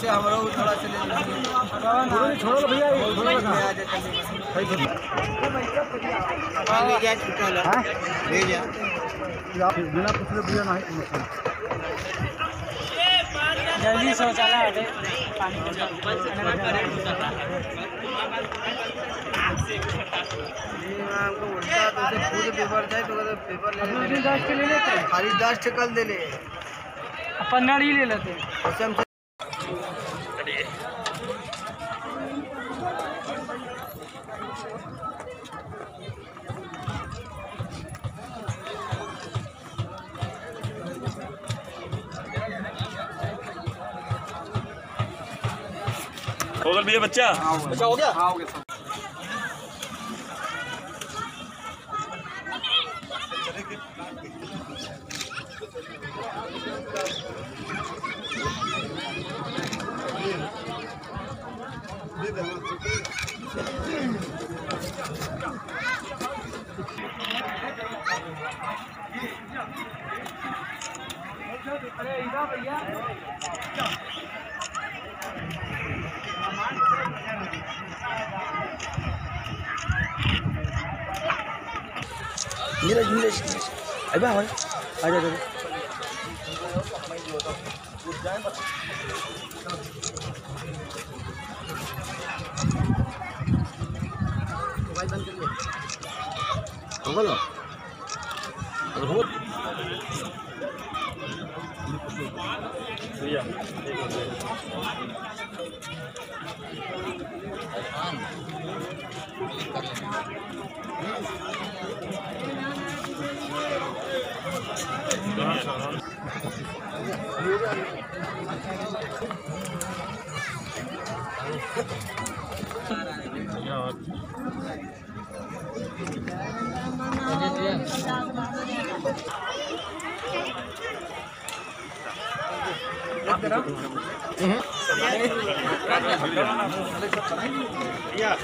से हम लोग थोड़ा चले छोड़ो भैया बिना पूछले भैया नहीं जल्दी शौचालय हटे पानी हमको उल्टा तो खुद पेपर जाए तो पेपर ले लेते खाली दस टकल दे ले पंद्रह ही। ले लेते हो गया भैया बच्चा। अच्छा हो गया? हाँ हो गया नीरज नीरज नीरज अबे आ जा आ जा होगा ना अगर हो भैया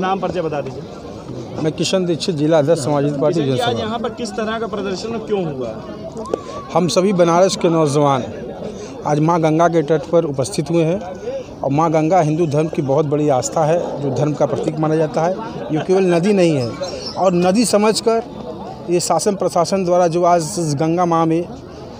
नाम परिचय बता दीजिए। मैं किशन दीक्षित जिला अध्यक्ष समाजवादी पार्टी आज यहाँ पर किस तरह का प्रदर्शन और क्यों हुआ? हम सभी बनारस के नौजवान आज माँ गंगा के तट पर उपस्थित हुए हैं और माँ गंगा हिंदू धर्म की बहुत बड़ी आस्था है जो धर्म का प्रतीक माना जाता है। ये केवल नदी नहीं है। और नदी समझकर ये शासन प्रशासन द्वारा जो आज गंगा माँ में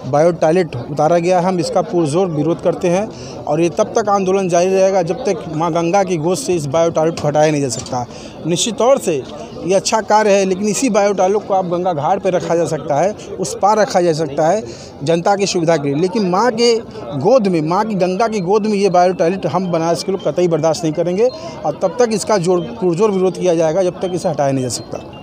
बायो टॉयलेट उतारा गया है। हम इसका पुरजोर विरोध करते हैं और ये तब तक आंदोलन जारी रहेगा जब तक माँ गंगा की गोद से इस बायो टॉयलेट को हटाया नहीं जा सकता। निश्चित तौर से ये अच्छा कार्य है, लेकिन इसी बायो टॉयलेट को आप गंगा घाट पर रखा जा सकता है, उस पार रखा जा सकता है जनता की सुविधा के लिए। लेकिन माँ के गोद में, माँ की गंगा की गोद में ये बायो टॉयलेट हम बनारस के लोग कतई बर्दाश्त नहीं करेंगे और तब तक इसका ज़ोर, पुरजोर विरोध किया जाएगा जब तक इसे हटाया नहीं जा सकता।